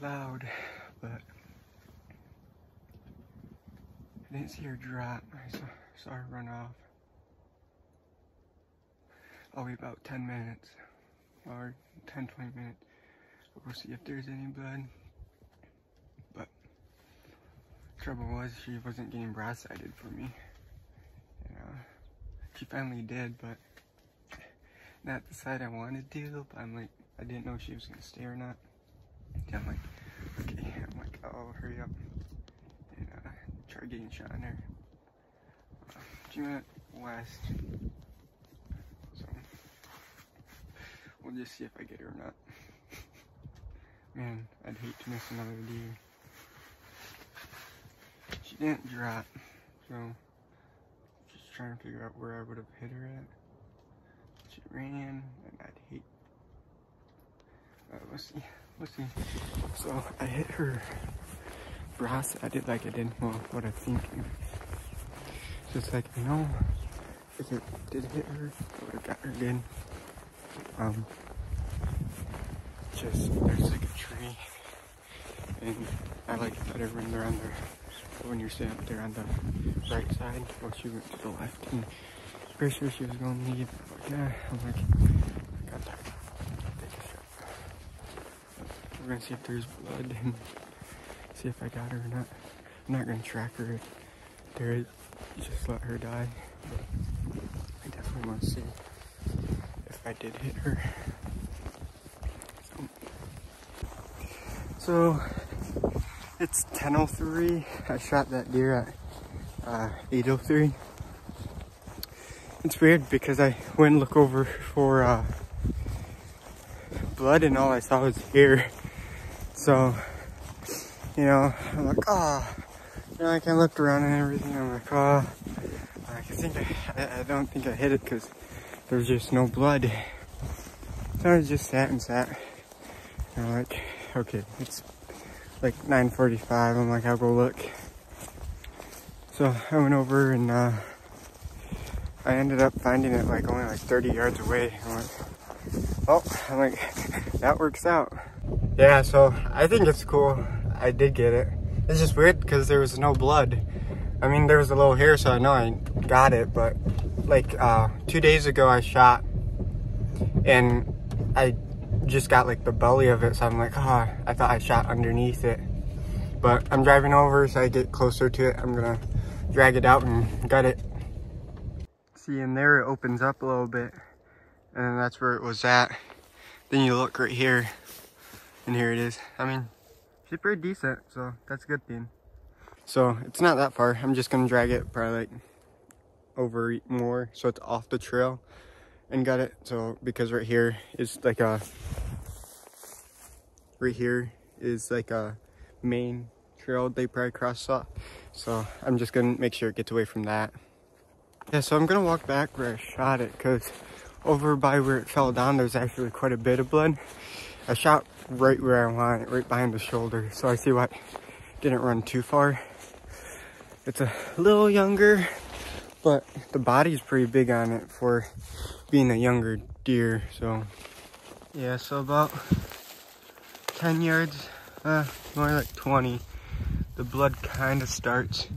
loud, but I didn't see her drop. I saw, saw her run off. I'll wait about 10 minutes or 10 20 minutes. We'll see if there's any blood. But trouble was she wasn't getting broadsided for me. You know, she finally did, but not the side I wanted to. But I'm like, I didn't know she was gonna stay or not. I'm like, okay. I'm like, oh, hurry up and uh, try getting shot in her. Uh, she went west. So we'll just see if I get her or not. Man, I'd hate to miss another deer. She didn't drop, so just trying to figure out where I would have hit her at. She ran, and I'd hate. Uh, let's see, let's see. So I hit her brass. I did like I did. Well, what I think. Just like you know, if it did hit her, I would have got her good. Um, just there's like a tree, and I like it better when they're on the when you're sitting up there on the right side. Well, she went to the left, and pretty sure she was going to leave. Yeah, I'm like, I got tired. Take a shot. We're gonna see if there's blood and see if I got her or not. I'm not gonna track her if there is. Just let her die. I definitely want to see if I did hit her. So, it's 10:03. I shot that deer at uh, 8:03. It's weird because I went and look over for uh, blood and all I saw was hair. So, you know, I'm like, ah, oh. you know, like I looked around and everything. I'm like, oh, I think I, I don't think I hit it because there's just no blood. So I just sat and sat. And I'm like, okay, it's like 9.45. I'm like, I'll go look. So I went over and uh, I ended up finding it like only like 30 yards away. I'm like, oh, I'm like, that works out. Yeah, so I think it's cool. I did get it. It's just weird because there was no blood. I mean, there was a little hair, so I know I got it, but like uh, two days ago I shot and I just got like the belly of it, so I'm like, oh, I thought I shot underneath it. But I'm driving over, so I get closer to it. I'm gonna drag it out and gut it. See, in there it opens up a little bit, and that's where it was at. Then you look right here, and here it is. I mean, she's pretty decent, so that's a good thing. So it's not that far. I'm just gonna drag it probably like over more, so it's off the trail and got it. So because right here is like a, right here is like a main trail they probably cross off. So I'm just gonna make sure it gets away from that. Yeah, so I'm gonna walk back where I shot it because over by where it fell down, there's actually quite a bit of blood. I shot right where I want it, right behind the shoulder. So I see why I didn't run too far. It's a little younger, but the body's pretty big on it for being a younger deer. So yeah, so about 10 yards, uh, more like 20, the blood kind of starts.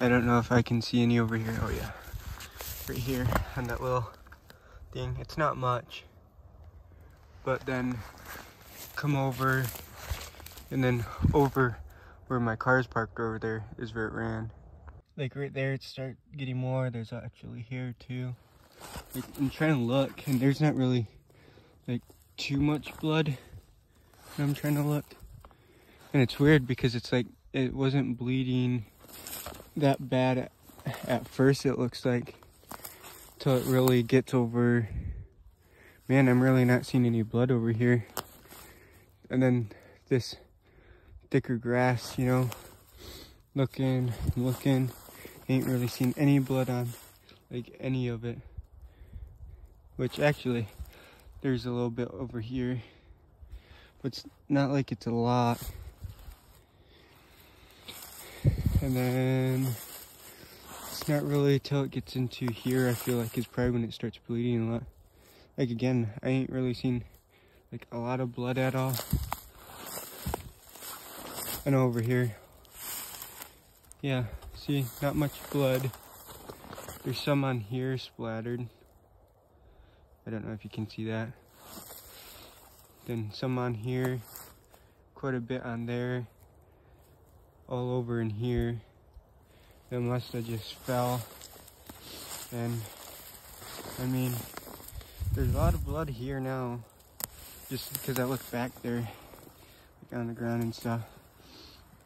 I don't know if I can see any over here. Oh yeah, right here on that little thing. It's not much, but then come over and then over where my car's parked over there is where it ran. Like right there it start getting more. There's actually here too. Like, i'm trying to look and there's not really like too much blood i'm trying to look. And it's weird because it's like it wasn't bleeding that bad at, at first it looks like till it really gets over. Man i'm really not seeing any blood over here and then this thicker grass you know looking looking. Ain't really seen any blood on like any of it. Which actually there's a little bit over here but it's not like it's a lot. And then it's not really till it gets into here I feel like it's probably when it starts bleeding a lot. Like again I ain't really seen like a lot of blood at all. And over here, yeah, see, not much blood. There's some on here splattered. I don't know if you can see that. Then some on here, quite a bit on there, all over in here. Then must have just fell. And I mean, there's a lot of blood here now. Just because I look back there, like on the ground and stuff.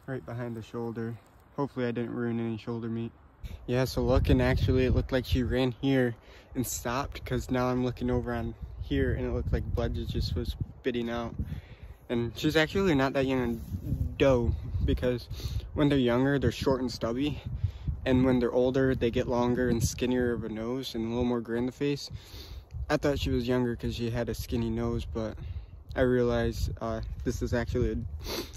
Right behind the shoulder. Hopefully I didn't ruin any shoulder meat. Yeah, so looking actually, it looked like she ran here and stopped because now I'm looking over on here and it looked like blood just was spitting out. And she's actually not that young a doe because when they're younger, they're short and stubby. And when they're older, they get longer and skinnier of a nose and a little more gray in the face. I thought she was younger because she had a skinny nose, but I realized uh, this is actually an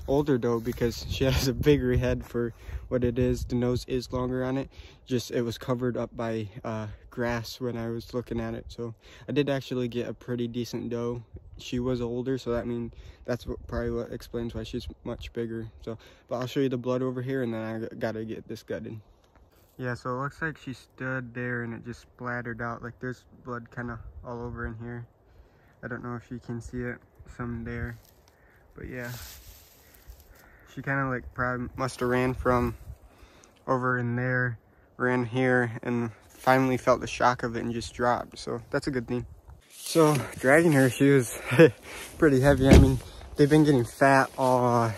older doe because she has a bigger head for what it is. The nose is longer on it. Just it was covered up by uh, grass when I was looking at it. So I did actually get a pretty decent doe. She was older, so that means that's what, probably what explains why she's much bigger. So, but I'll show you the blood over here, and then I gotta get this gutted. Yeah, so it looks like she stood there and it just splattered out. Like there's blood kind of all over in here. I don't know if you can see it, some there. But yeah, she kind of like probably must have ran from over in there, ran here, and finally felt the shock of it and just dropped. So that's a good thing. So dragging her, she was pretty heavy. I mean, they've been getting fat all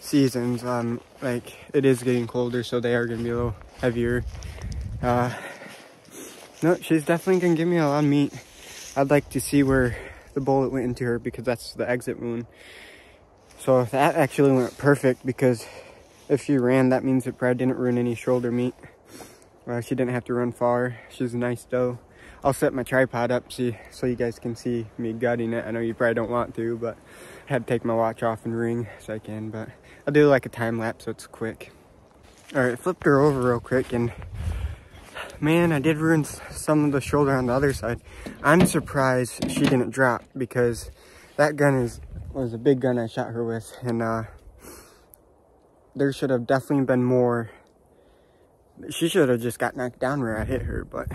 seasons. Um, like it is getting colder, so they are gonna be a little heavier. Uh, no, she's definitely gonna give me a lot of meat. I'd like to see where the bullet went into her because that's the exit wound. So that actually went perfect because if she ran, that means it probably didn't ruin any shoulder meat. Well, she didn't have to run far. She's a nice doe. I'll set my tripod up see, so you guys can see me gutting it. I know you probably don't want to, but I had to take my watch off and ring so I can. But I'll do like a time lapse so it's quick. All right, flipped her over real quick and man, I did ruin some of the shoulder on the other side. I'm surprised she didn't drop because that gun is was a big gun I shot her with and uh, there should have definitely been more. She should have just got knocked down where I hit her, but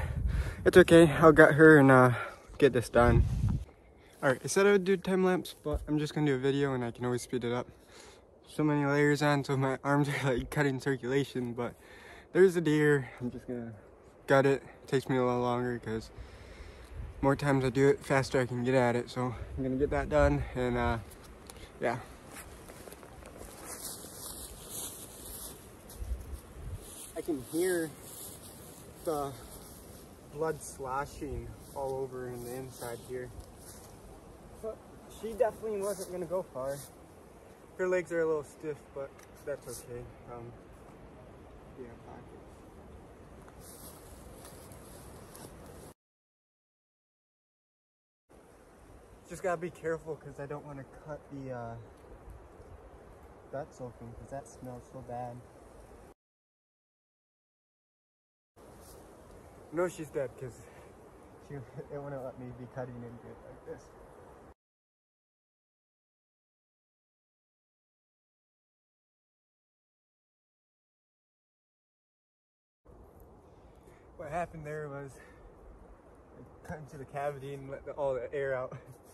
it's okay. I'll get her and uh, get this done. All right, I said I would do time lapse, but I'm just gonna do a video and I can always speed it up so many layers on so my arms are like cutting circulation but there's a deer i'm just gonna gut it. it takes me a little longer because more times i do it faster i can get at it so i'm gonna get that done and uh yeah i can hear the blood sloshing all over in the inside here but she definitely wasn't gonna go far her legs are a little stiff, but that's okay. Um, yeah, pockets. Just gotta be careful because I don't want to cut the uh, guts open because that smells so bad. No, she's dead because she it wouldn't let me be cutting into it like this. what happened there was I cut into the cavity and let the, all the air out.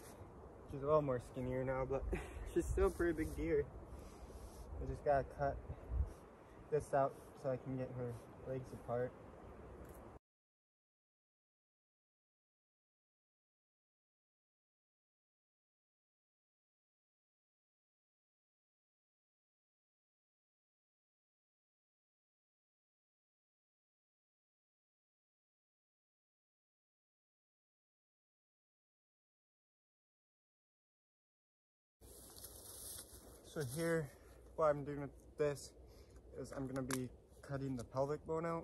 She's a little more skinnier now, but she's still a pretty big deer. I just gotta cut this out so I can get her legs apart. So here, what I'm doing with this is I'm gonna be cutting the pelvic bone out.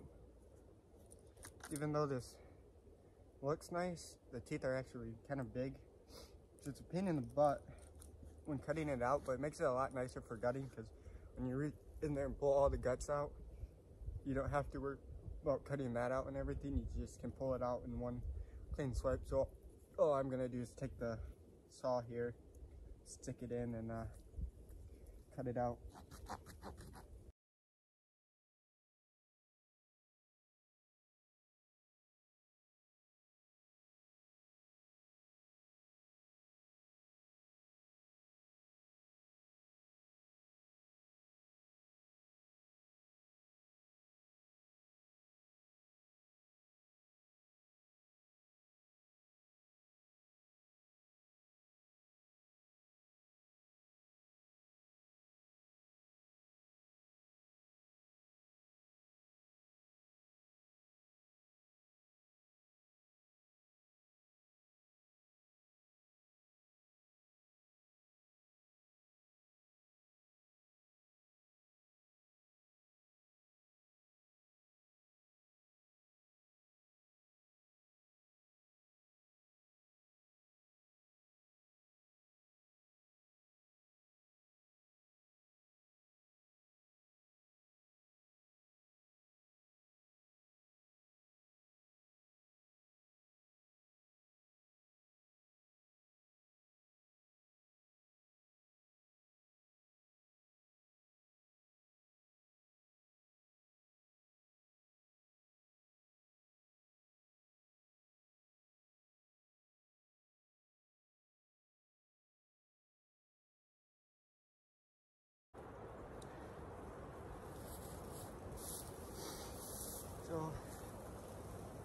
Even though this looks nice, the teeth are actually kind of big. So it's a pain in the butt when cutting it out, but it makes it a lot nicer for gutting because when you reach in there and pull all the guts out, you don't have to worry about cutting that out and everything. You just can pull it out in one clean swipe. So all I'm gonna do is take the saw here, stick it in and uh, cut it out.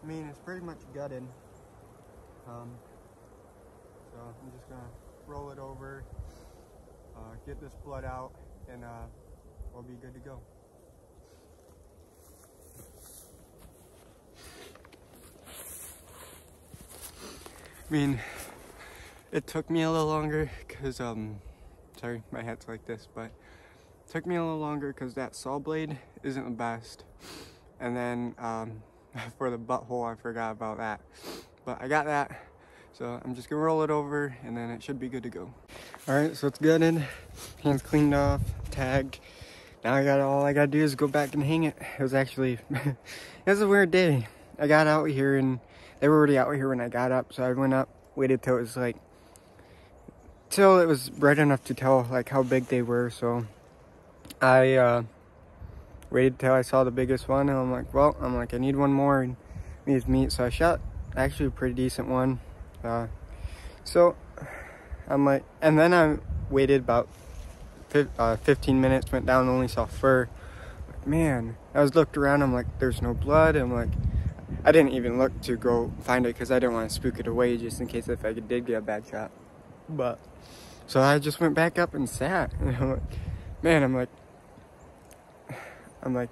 I mean, it's pretty much gutted. Um, so I'm just gonna roll it over, uh, get this blood out, and uh, we'll be good to go. I mean, it took me a little longer because, um, sorry, my hat's like this, but took me a little longer because that saw blade isn't the best. And then um, for the butthole, I forgot about that. But I got that. So I'm just gonna roll it over and then it should be good to go. All right, so it's gutted. Hands cleaned off, tagged. Now I got all I gotta do is go back and hang it. It was actually, it was a weird day. I got out here and they were already out here when I got up. So I went up, waited till it was like, till it was bright enough to tell like how big they were. So I, uh, waited till I saw the biggest one and I'm like, well, I'm like, I need one more and needs meat. So I shot actually a pretty decent one. Uh, so I'm like, and then I waited about uh, 15 minutes, went down, only saw fur. Man, I was looked around, I'm like, there's no blood. I'm like, I didn't even look to go find it because I didn't want to spook it away just in case if I did get a bad shot. But, so I just went back up and sat. And I'm like, man, I'm like, I'm like,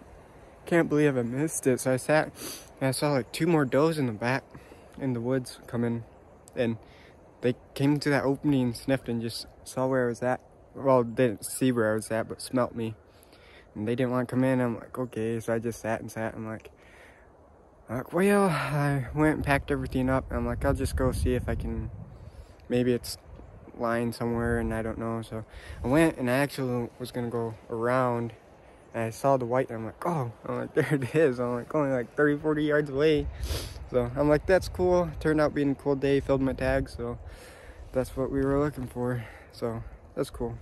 can't believe I missed it. So I sat and I saw like two more does in the back in the woods coming and they came to that opening and sniffed and just saw where I was at. Well, didn't see where I was at, but smelt me. And they didn't want to come in. I'm like, okay. So I just sat and sat. I'm like, like, well, I went and packed everything up. I'm like, I'll just go see if I can, maybe it's lying somewhere and I don't know. So I went and I actually was going to go around and I saw the white and I'm like, oh, I'm like, there it is. I'm like, only like 30, 40 yards away. So I'm like, that's cool. Turned out being a cool day, filled my tag. So that's what we were looking for. So that's cool.